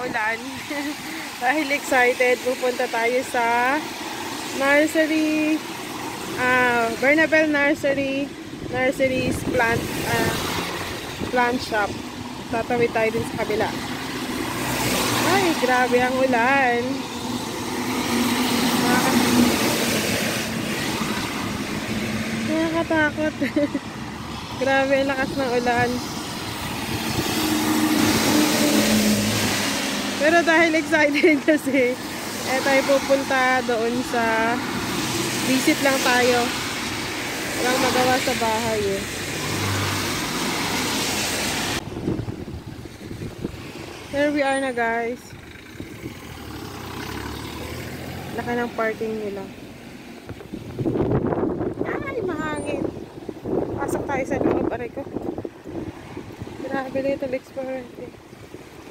maulan. Dahil excited, pupunta tayo sa nursery, ah, Bernabel Nursery, Nursery's plant, ah, plant shop. Tatawid tayo din sa kabila. Ay, grabe ang ulan. Nakaka- Nakakatakot. grabe ang lakas ng ulan. Pero dahil excited kasi, eh tayo pupunta doon sa visit lang tayo. Walang magawa sa bahay eh. Here we are na guys. Laka ng parking nila. Ay, mahangin. Pasok tayo sa loob. Aray ko. Grabe little explorer.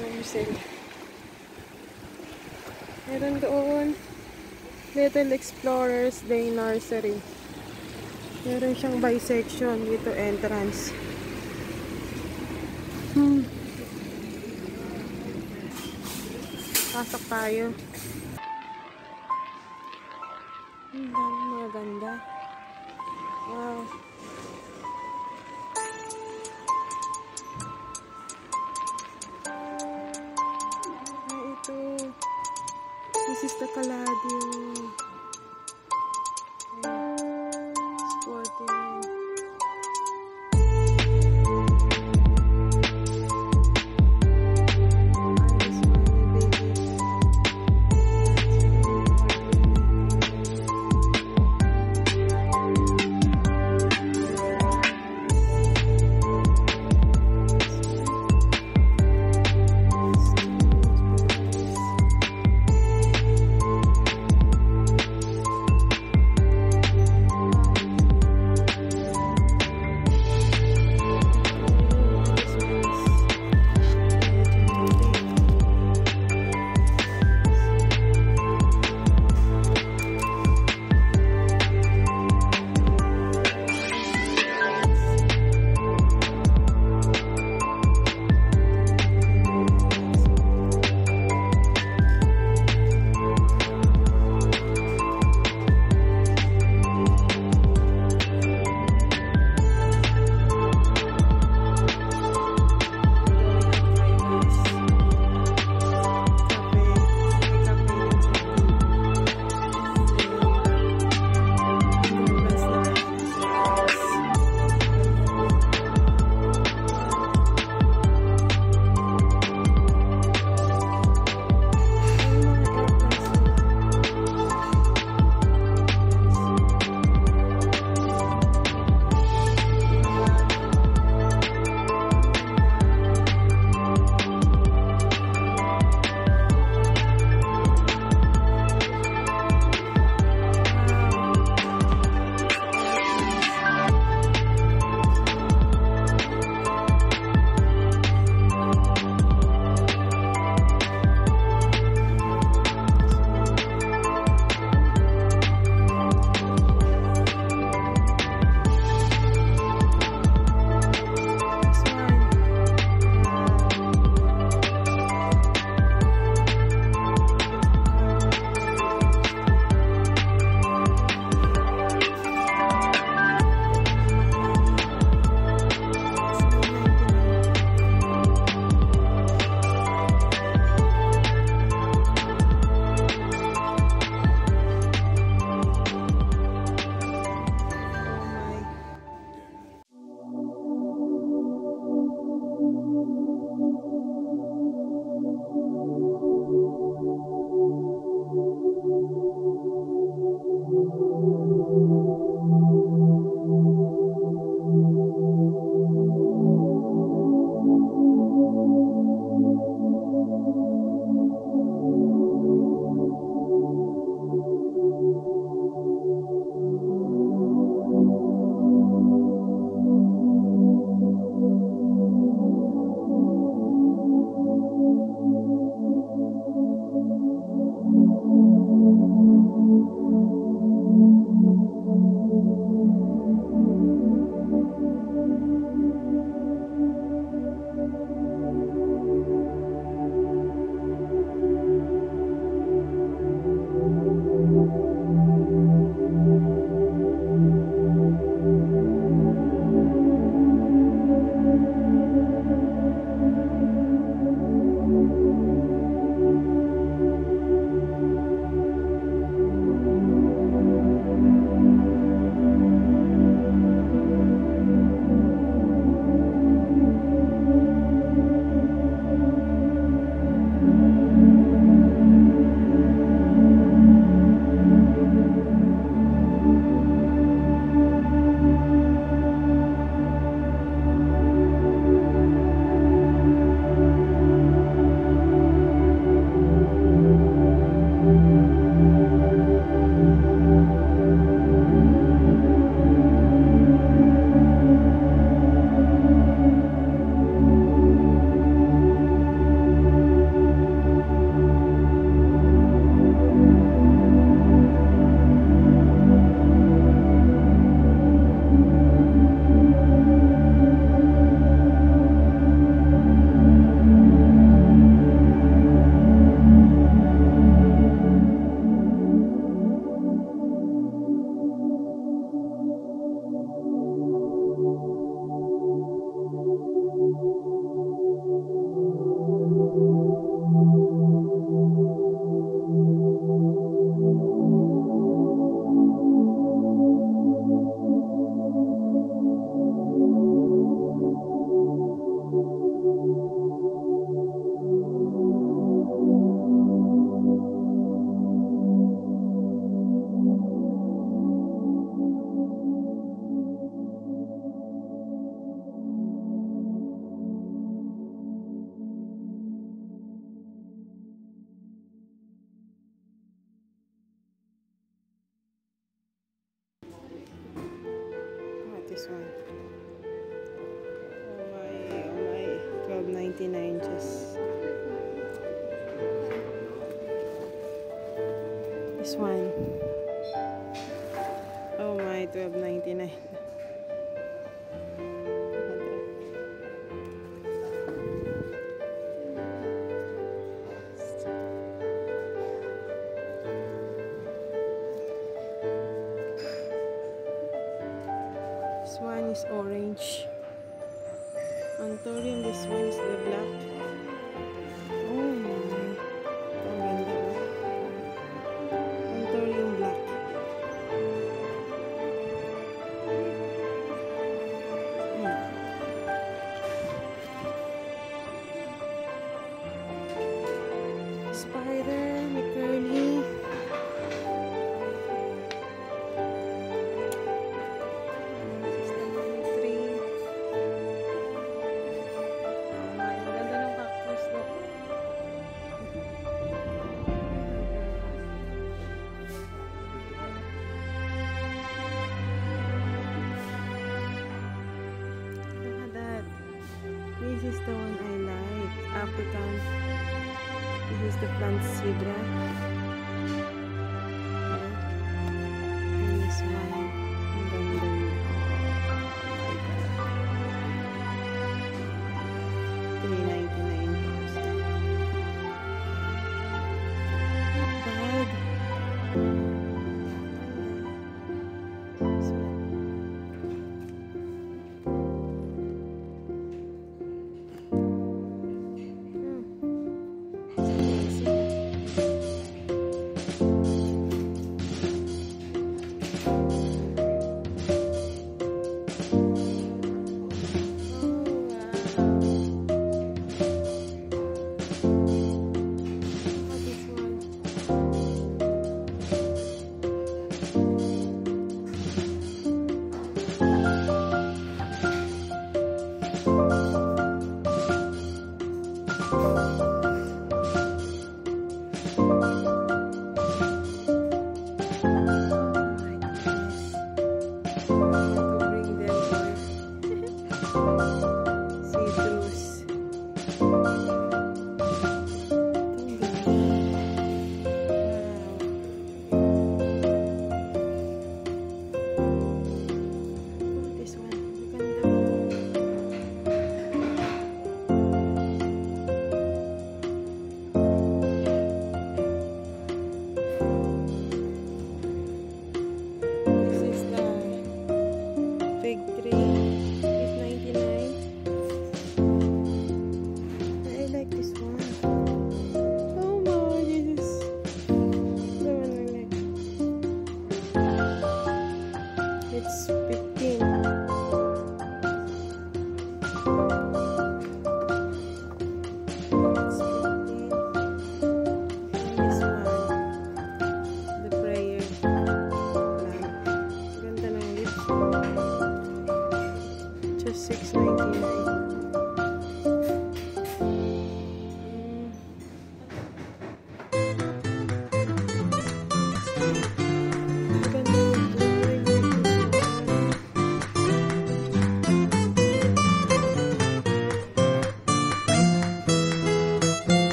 Ano sila? Meron doon. Little Explorers Day Nursery. Meron siyang bisection dito entrance. Hmm. Pasok tayo. This is. 59 inches. This one. Oh my, 12.99. This one is orange. Antorium is the black. сентября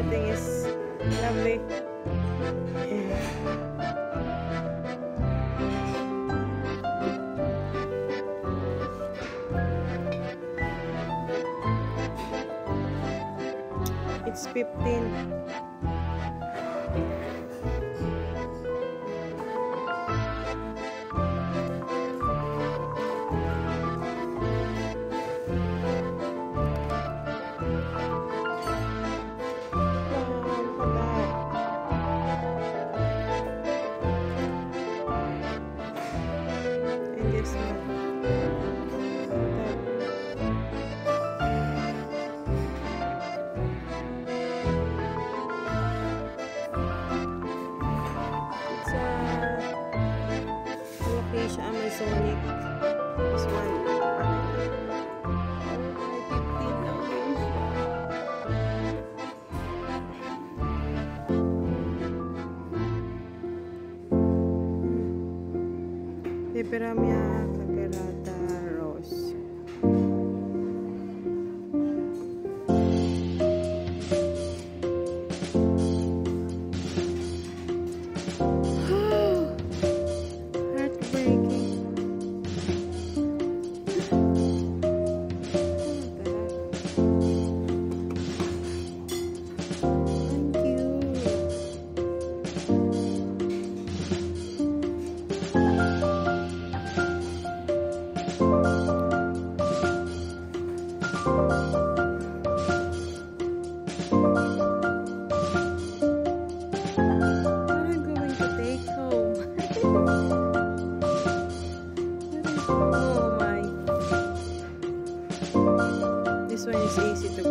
everything is lovely. It's 15 será minha is easy to